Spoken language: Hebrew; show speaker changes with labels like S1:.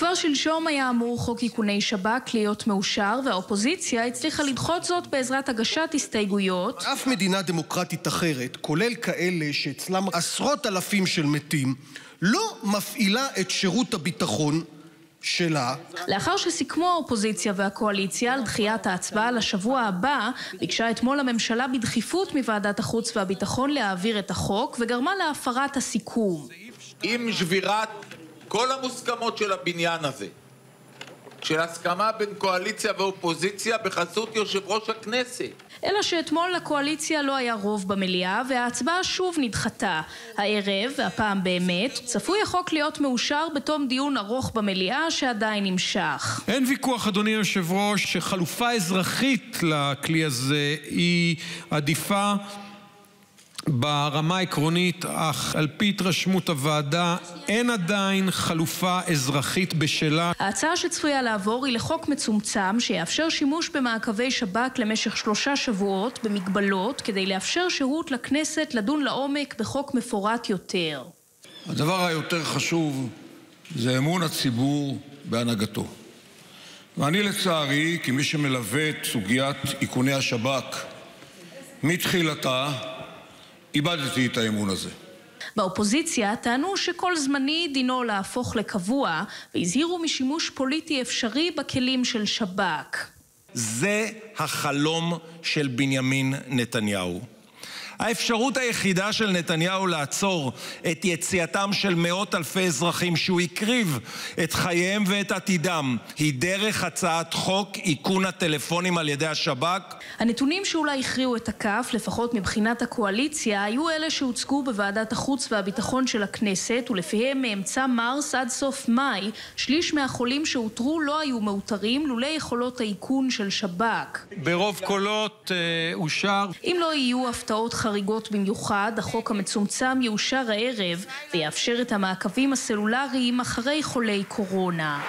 S1: כבר שלשום היה אמור חוק איכוני שב"כ להיות מאושר, והאופוזיציה הצליחה לדחות זאת בעזרת הגשת הסתייגויות.
S2: אף מדינה דמוקרטית אחרת, כולל כאלה שאצלם עשרות אלפים של מתים, לא מפעילה את שירות הביטחון שלה.
S1: לאחר שסיכמו האופוזיציה והקואליציה על דחיית ההצבעה לשבוע הבא, ביקשה אתמול הממשלה בדחיפות מוועדת החוץ והביטחון להעביר את החוק, וגרמה להפרת הסיכום.
S3: עם שבירת כל המוסכמות של הבניין הזה, של הסכמה בין קואליציה ואופוזיציה בחסות יושב ראש הכנסת.
S1: אלא שאתמול לקואליציה לא היה רוב במליאה וההצבעה שוב נדחתה. הערב, והפעם באמת, צפוי החוק להיות מאושר בתום דיון ארוך במליאה שעדיין נמשך.
S4: אין ויכוח, אדוני היושב ראש, שחלופה אזרחית לכלי הזה היא עדיפה ברמה העקרונית, אך על פי התרשמות הוועדה אין עדיין חלופה אזרחית בשלה.
S1: ההצעה שצפויה לעבור היא לחוק מצומצם שיאפשר שימוש במעקבי שב"כ למשך שלושה שבועות במגבלות כדי לאפשר שהות לכנסת לדון לעומק בחוק מפורט יותר.
S5: הדבר היותר חשוב זה אמון הציבור בהנהגתו. ואני לצערי, כמי שמלווה את סוגיית איכוני השב"כ מתחילתה, איבדתי את האמון הזה.
S1: באופוזיציה טענו שכל זמני דינו להפוך לקבוע, והזהירו משימוש פוליטי אפשרי בכלים של שב"כ.
S6: זה החלום של בנימין נתניהו. האפשרות היחידה של נתניהו לעצור את יציאתם של מאות אלפי אזרחים שהוא הקריב את חייהם ואת עתידם היא דרך הצעת חוק איכון הטלפונים על ידי השב"כ.
S1: הנתונים שאולי הכריעו את הכף, לפחות מבחינת הקואליציה, היו אלה שהוצגו בוועדת החוץ והביטחון של הכנסת, ולפיהם מאמצע מרס עד סוף מאי, שליש מהחולים שאותרו לא היו מאותרים לולא יכולות האיכון של שב"כ.
S4: ברוב קולות אה, אושר.
S1: אם לא יהיו הפתעות חריגות חריגות במיוחד, החוק המצומצם יאושר הערב ויאפשר את המעקבים הסלולריים אחרי חולי קורונה.